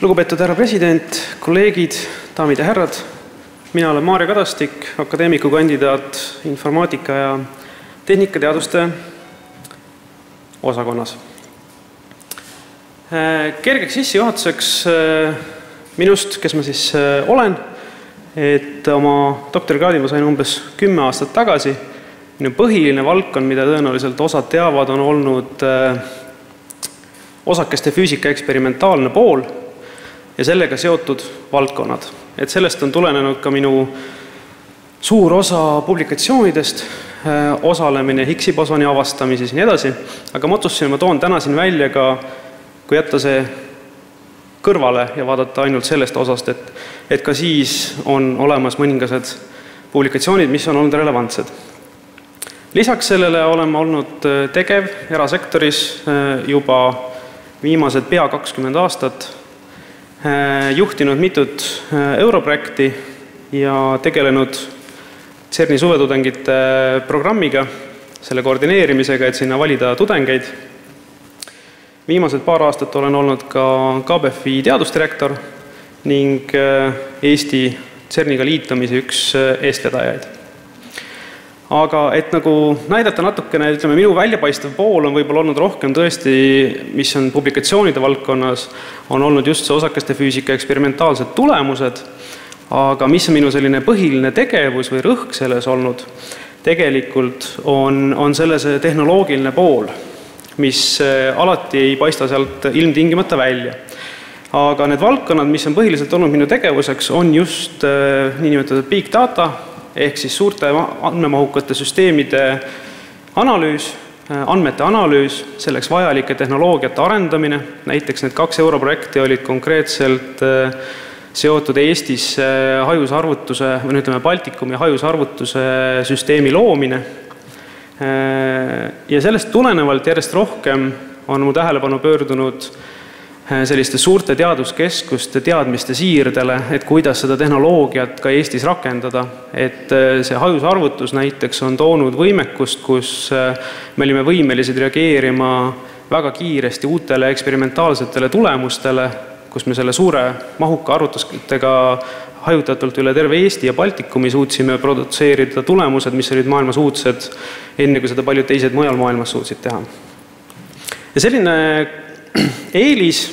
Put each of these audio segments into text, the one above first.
lugupeetud härra president, kolleegid, daamid ja härrad. mina olen Maarja Kadastik, akadeemikukandidaat informaatika ja tehnikateaduste osakonnas. kergeks sissejuhatuseks minust, kes ma siis olen, et oma doktorikraadi ma sain umbes kümme aastat tagasi. minu põhiline valdkond, mida tõenäoliselt osad teavad, on olnud osakeste füüsika eksperimentaalne pool ja sellega seotud valdkonnad. et sellest on tulenenud ka minu suur osa publikatsioonidest, osalemine Higgsi bosoni avastamises ja nii edasi, aga otsustasin, ma toon täna siin välja ka, kui jätta see kõrvale ja vaadata ainult sellest osast, et, et ka siis on olemas mõningased publikatsioonid, mis on olnud relevantsed. lisaks sellele olen ma olnud tegev erasektoris juba viimased pea kakskümmend aastat Äh, juhtinud mitut äh, europrojekti ja tegelenud CERN-i suvetudengite programmiga, selle koordineerimisega, et sinna valida tudengeid. viimased paar aastat olen olnud ka KBFi teadusdirektor ning äh, Eesti CERN-iga liitumise üks eestvedajaid aga et nagu näidata natukene, ütleme, minu väljapaistev pool on võib-olla olnud rohkem tõesti, mis on publikatsioonide valdkonnas, on olnud just see osakeste füüsika eksperimentaalsed tulemused, aga mis on minu selline põhiline tegevus või rõhk selles olnud, tegelikult on, on selle see tehnoloogiline pool, mis äh, alati ei paista sealt ilmtingimata välja. Aga need valdkonnad, mis on põhiliselt olnud minu tegevuseks, on just äh, niinimetatud big data ehk siis suurte andmemahukate süsteemide analüüs, andmete analüüs, selleks vajalike tehnoloogiate arendamine, näiteks need kaks europrojekti olid konkreetselt äh, seotud Eestis äh, hajusarvutuse või no ütleme, Baltikumi hajusarvutuse süsteemi loomine. Äh, ja sellest tulenevalt järjest rohkem on mu tähelepanu pöördunud Äh, selliste suurte teaduskeskuste teadmiste siirdele, et kuidas seda tehnoloogiat ka Eestis rakendada. et äh, see hajusarvutus näiteks on toonud võimekust, kus äh, me olime võimelised reageerima väga kiiresti uutele eksperimentaalsetele tulemustele, kus me selle suure mahuka arvutustega hajutatult üle terve Eesti ja Baltikumi suutsime produtseerida tulemused, mis olid maailmas uudsed, enne kui seda paljud teised mujal maailmas suutsid teha. ja selline eelis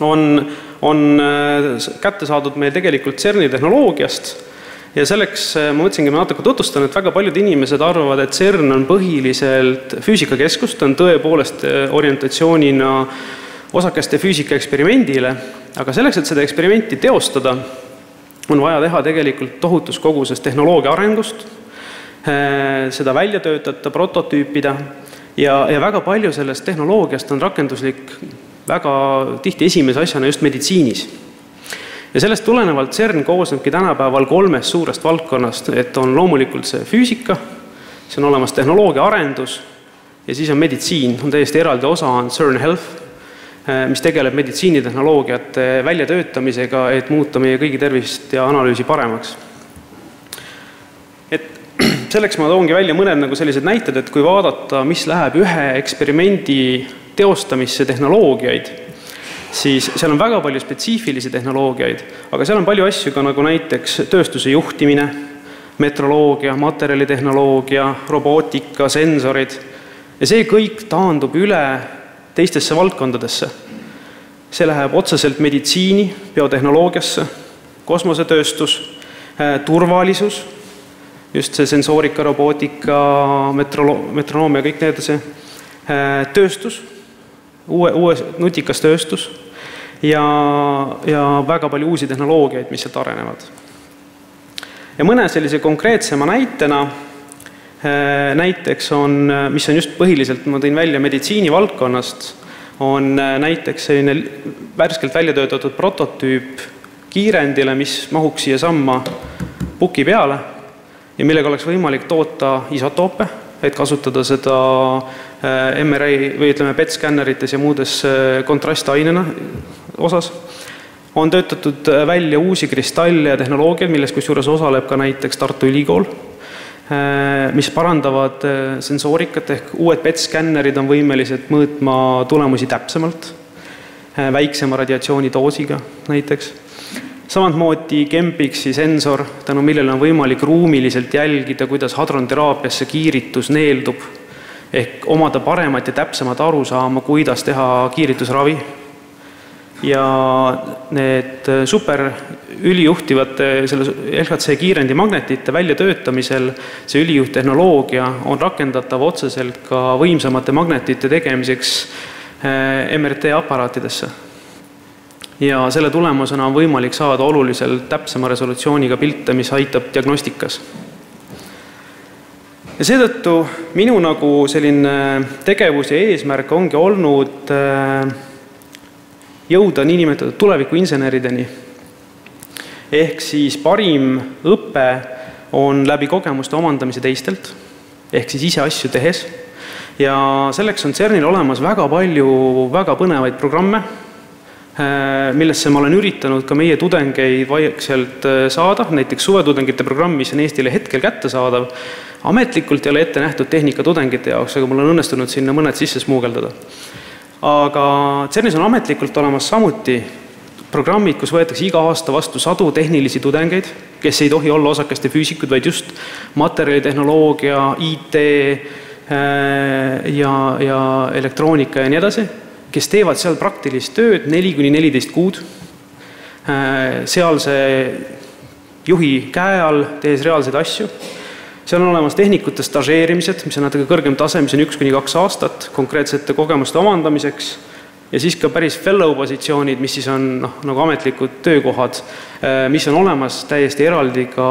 on, on äh, kätte saadud meil tegelikult CERN-i tehnoloogiast. Ja selleks äh, ma mõtlesingi, ma natuke tutvustan, et väga paljud inimesed arvavad, et CERN on põhiliselt füüsikakeskus, ta on tõepoolest äh, orientatsioonina osakeste füüsika eksperimendile, aga selleks, et seda eksperimenti teostada, on vaja teha tegelikult tohutus koguses tehnoloogia arendust, seda välja töötada, prototüüpida ja, ja väga palju sellest tehnoloogiast on rakenduslik väga tihti esimese asjana just meditsiinis. ja sellest tulenevalt CERN koosnebki tänapäeval kolmest suurest valdkonnast, et on loomulikult see füüsika, see on olemas tehnoloogia arendus ja siis on meditsiin, on täiesti eraldi osa, on CERN Health, eh, mis tegeleb meditsiinitehnoloogiate väljatöötamisega, et muuta meie kõigi tervist ja analüüsi paremaks. Selleks ma toongi välja mõned nagu sellised näited, et kui vaadata, mis läheb ühe eksperimendi teostamisse tehnoloogiaid, siis seal on väga palju spetsiifilisi tehnoloogiaid, aga seal on palju asju ka nagu näiteks tööstuse juhtimine, metroloogia, materjalitehnoloogia, robootika, sensorid ja see kõik taandub üle teistesse valdkondadesse. see läheb otseselt meditsiini, biotehnoloogiasse, kosmosetööstus, äh, turvalisus, just see sensoorika, robootika, metrolo-, metronoomia, kõik need, see äh, tööstus uue, uue nutikas tööstus ja, ja väga palju uusi tehnoloogiaid, mis sealt arenevad. ja mõne sellise konkreetsema näitena, äh, näiteks on, mis on just põhiliselt, ma tõin välja meditsiinivaldkonnast, on äh, näiteks selline värskelt välja töötatud prototüüp kiirendile, mis mahuks siiasamma puki peale ja millega oleks võimalik toota isotoope, et kasutada seda Äh, MRI või ütleme, PET-skännerites ja muudes äh, kontrastainena osas. on töötatud äh, välja uusi kristalle ja tehnoloogiaid, milles kusjuures osaleb ka näiteks Tartu Ülikool, mis parandavad sensoorikat ehk uued PET-skännerid on võimelised mõõtma tulemusi täpsemalt. väiksema radiatsioonidoosiga näiteks. Samamoodi Kempixi sensor, tänu millele on võimalik ruumiliselt jälgida, kuidas hadronteraapiasse kiiritus neeldub, ehk omada paremat ja täpsemat arusaama, kuidas teha kiiritusravi ja need super ülijuhtivate selle LHC kiirendi magnetite väljatöötamisel see ülijuhttehnoloogia on rakendatav otseselt ka võimsamate magnetite tegemiseks eh, MRT aparaatidesse. Ja selle tulemusena on võimalik saada oluliselt täpsema resolutsiooniga pilte, mis aitab diagnostikas. ja seetõttu minu nagu selline tegevus ja eesmärk ongi olnud äh, jõuda niinimetatud tulevikuinsenerideni. ehk siis parim õpe on läbi kogemuste omandamise teistelt, ehk siis ise asju tehes. ja selleks on CERNil olemas väga palju väga põnevaid programme, millesse ma olen üritanud ka meie tudengeid vaikselt äh, saada, näiteks suvetudengite programm, mis on Eestile hetkel kättesaadav, ametlikult ei ole ette nähtud tehnikatudengite jaoks, aga mul on õnnestunud sinna mõned sisse smuugeldada aga CERN-is on ametlikult olemas samuti programmid, kus võetakse iga aasta vastu sadu tehnilisi tudengeid, kes ei tohi olla osakeste füüsikud, vaid just materjalitehnoloogia, IT äh, ja, ja elektroonika ja nii edasi, kes teevad seal praktilist tööd neli kuni neliteist kuud. Äh, sealse juhi käe all, tehes reaalseid asju seal on olemas tehnikute stažeerimised, mis on natuke kõrgem tase, mis on üks kuni kaks aastat konkreetsete kogemuste omandamiseks ja siis ka päris fellow positsioonid, mis siis on noh, nagu ametlikud töökohad, äh, mis on olemas täiesti eraldi ka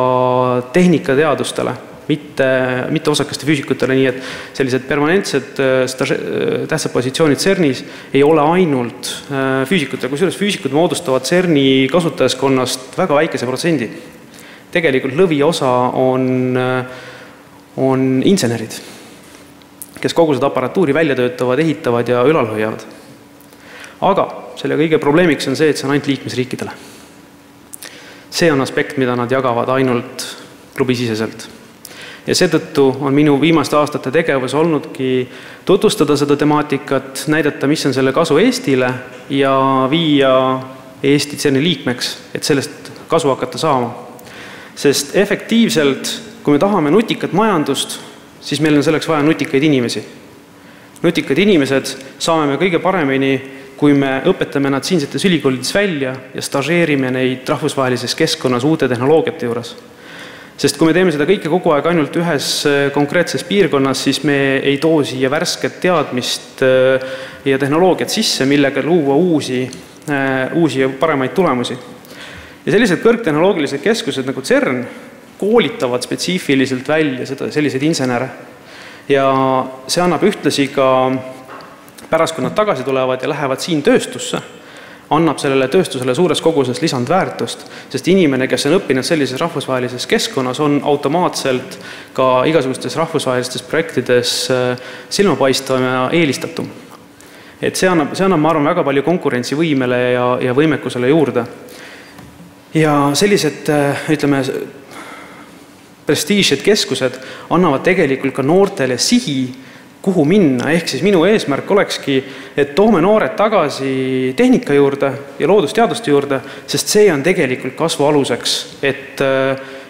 tehnikateadustele, mitte, mitte osakeste füüsikutele, nii et sellised permanentsed äh, staž-, äh, tähtsad positsioonid CERN-is ei ole ainult füüsikutele, kusjuures füüsikud moodustavad CERN-i kasutajaskonnast väga väikese protsendi tegelikult lõviosa on, on insenerid, kes kogu seda aparatuuri välja töötavad, ehitavad ja ülal hoiavad. aga selle kõige probleemiks on see, et see on ainult liikmesriikidele. see on aspekt, mida nad jagavad ainult klubisiseselt. Ja seetõttu on minu viimaste aastate tegevus olnudki tutvustada seda temaatikat, näidata, mis on selle kasu Eestile ja viia Eesti CERN-i liikmeks, et sellest kasu hakata saama sest efektiivselt, kui me tahame nutikat majandust, siis meil on selleks vaja nutikaid inimesi. nutikad inimesed saame me kõige paremini, kui me õpetame nad siinsetes ülikoolides välja ja stažeerime neid rahvusvahelises keskkonnas uute tehnoloogiate juures. Sest kui me teeme seda kõike kogu aeg ainult ühes äh, konkreetses piirkonnas, siis me ei too siia värsket teadmist äh, ja tehnoloogiat sisse, millega luua uusi, äh, uusi ja paremaid tulemusi ja sellised kõrgtehnoloogilised keskused nagu CERN koolitavad spetsiifiliselt välja seda, selliseid insenere. ja see annab ühtlasi ka pärast, kui nad tagasi tulevad ja lähevad siin tööstusse, annab sellele tööstusele suures koguses lisandväärtust, sest inimene, kes on õppinud sellises rahvusvahelises keskkonnas, on automaatselt ka igasugustes rahvusvahelistes projektides äh, silmapaistvam ja eelistatum. et see annab, see annab, ma arvan, väga palju konkurentsivõimele ja, ja võimekusele juurde ja sellised, äh, ütleme, prestiižsed keskused annavad tegelikult ka noortele sihi, kuhu minna, ehk siis minu eesmärk olekski, et toome noored tagasi tehnika juurde ja loodusteaduste juurde, sest see on tegelikult kasvu aluseks, et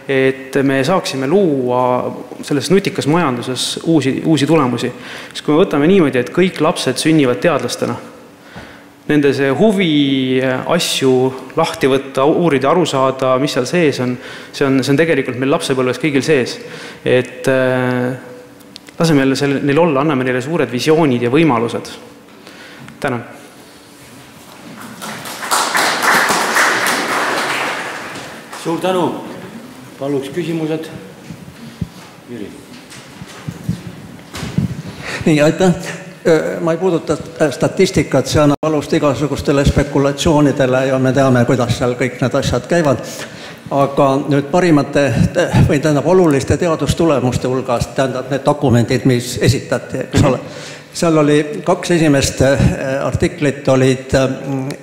et me saaksime luua selles nutikas majanduses uusi, uusi tulemusi. sest kui me võtame niimoodi, et kõik lapsed sünnivad teadlastena nende see huvi asju lahti võtta, uurida, aru saada, mis seal sees on, see on, see on tegelikult meil lapsepõlves kõigil sees. et äh, laseme jälle selle, neil olla, anname neile suured visioonid ja võimalused. tänan. suur tänu, paluks küsimused. Jüri. nii, aitäh ma ei puuduta statistikat, see annab alust igasugustele spekulatsioonidele ja me teame, kuidas seal kõik need asjad käivad. Aga nüüd parimate või tähendab oluliste teadustulemuste hulgast, tähendab need dokumendid, mis esitati, eks ole. seal oli kaks esimest artiklit olid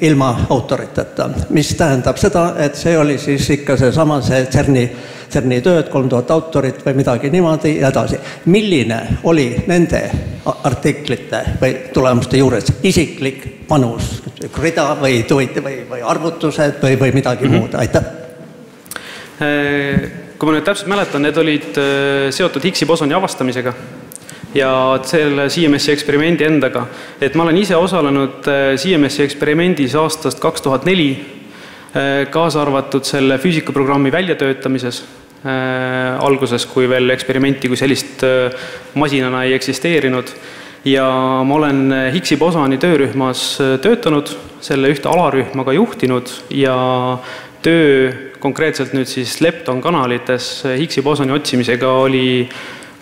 ilma autoriteta, mis tähendab seda, et see oli siis ikka seesama, see CERN-i, CERN-i tööd, kolm tuhat autorit või midagi niimoodi ja edasi. milline oli nende artiklite või tulemuste juures isiklik panus, rida või, või, või arvutused või, või midagi mm -hmm. muud, aitäh kui ma nüüd täpselt mäletan, need olid seotud Higgsi bosoni avastamisega ja selle CMS-i eksperimendi endaga. et ma olen ise osalenud CMS-i eksperimendis aastast kaks tuhat neli, kaasa arvatud selle füüsikaprogrammi väljatöötamises äh,, alguses, kui veel eksperimenti kui sellist äh, masinana ei eksisteerinud. ja ma olen Higgsi bosoni töörühmas töötanud, selle ühte alarühma ka juhtinud ja töö konkreetselt nüüd siis lepton kanalites Higgsi bosoni otsimisega oli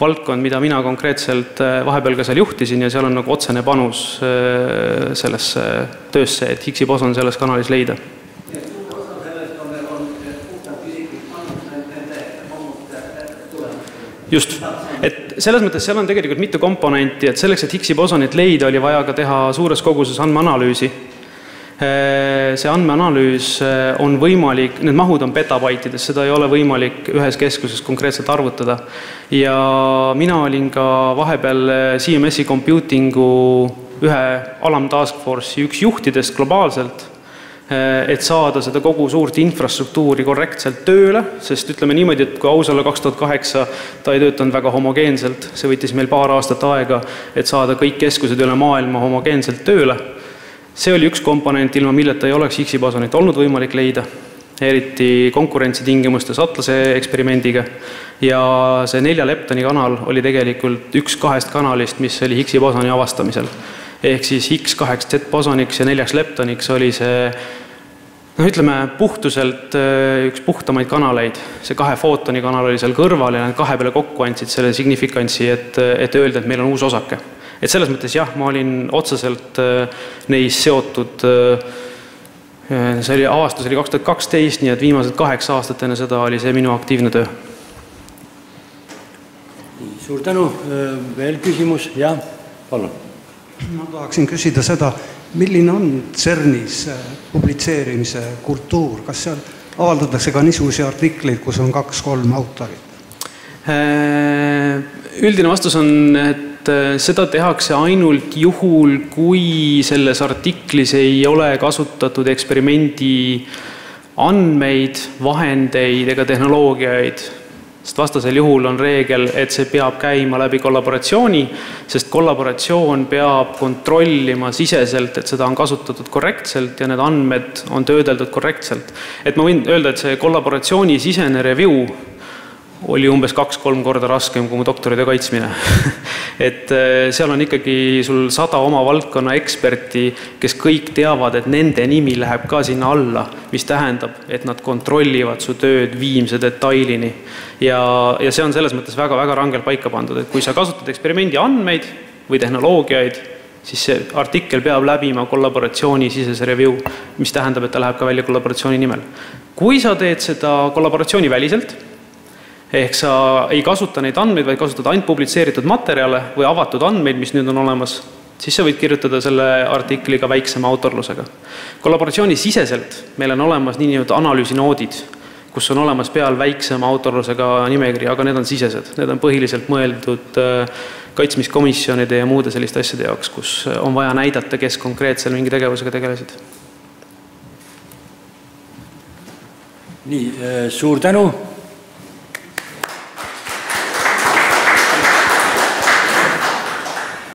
valdkond, mida mina konkreetselt äh, vahepeal ka seal juhtisin ja seal on nagu otsene panus äh, sellesse töösse, et Higgsi boson selles kanalis leida. just, et selles mõttes seal on tegelikult mitu komponenti, et selleks, et Higgsi bosonit leida, oli vaja ka teha suures koguses andmeanalüüsi see andmeanalüüs äh, on võimalik, need mahud on petabaitides, seda ei ole võimalik ühes keskuses konkreetselt arvutada. ja mina olin ka vahepeal äh, CMS-i computing'u ühe alam task force'i üks juhtidest globaalselt, et saada seda kogu suurt infrastruktuuri korrektselt tööle, sest ütleme niimoodi, et kui aus olla, kaks tuhat kaheksa ta ei töötanud väga homogeenselt, see võttis meil paar aastat aega, et saada kõik keskused üle maailma homogeenselt tööle see oli üks komponent, ilma milleta ei oleks Higgsi bosonit olnud võimalik leida, eriti konkurentsitingimustes Atlase eksperimendiga. ja see nelja leptoni kanal oli tegelikult üks kahest kanalist, mis oli Higgsi bosoni avastamisel. ehk siis Higgs kaheks Z-bosoniks ja neljaks leptoniks oli see noh, ütleme puhtuselt äh, üks puhtamaid kanaleid, see kahe footoni kanal oli seal kõrval ja need kahe peale kokku andsid selle signifikantsi, et, et öelda, et meil on uus osake et selles mõttes jah, ma olin otseselt äh, neis seotud, äh, äh, see oli, avastus oli kaks tuhat kaksteist, nii et viimased kaheksa aastat enne seda oli see minu aktiivne töö. suur tänu, veel küsimus, jah, palun. ma tahaksin küsida seda, milline on CERN-is publitseerimise kultuur, kas seal avaldatakse ka niisuguseid artikleid, kus on kaks-kolm autorit? üldine vastus on, et et äh, seda tehakse ainult juhul, kui selles artiklis ei ole kasutatud eksperimendi andmeid, vahendeid ega tehnoloogiaid, sest vastasel juhul on reegel, et see peab käima läbi kollaboratsiooni, sest kollaboratsioon peab kontrollima siseselt, et seda on kasutatud korrektselt ja need andmed on töödeldud korrektselt. et ma võin öelda, et see kollaboratsiooni sisene review oli umbes kaks-kolm korda raskem kui mu doktoritöö kaitsmine et äh, seal on ikkagi sul sada oma valdkonna eksperti, kes kõik teavad, et nende nimi läheb ka sinna alla, mis tähendab, et nad kontrollivad su tööd viimse detailini. ja, ja see on selles mõttes väga-väga rangelt paika pandud, et kui sa kasutad eksperimendi andmeid või tehnoloogiaid, siis see artikkel peab läbima kollaboratsioonisisese review, mis tähendab, et ta läheb ka välja kollaboratsiooni nimel. kui sa teed seda kollaboratsiooni väliselt ehk sa ei kasuta neid andmeid, vaid kasutad ainult publitseeritud materjale või avatud andmeid, mis nüüd on olemas, siis sa võid kirjutada selle artikli ka väiksema autorlusega. kollaboratsiooni siseselt meil on olemas niinimetatud analüüsinoodid, kus on olemas peal väiksema autorlusega nimekiri, aga need on sisesed, need on põhiliselt mõeldud äh, kaitsmiskomisjonide ja muude selliste asjade jaoks, kus on vaja näidata, kes konkreetselt mingi tegevusega tegelesid. nii, äh, suur tänu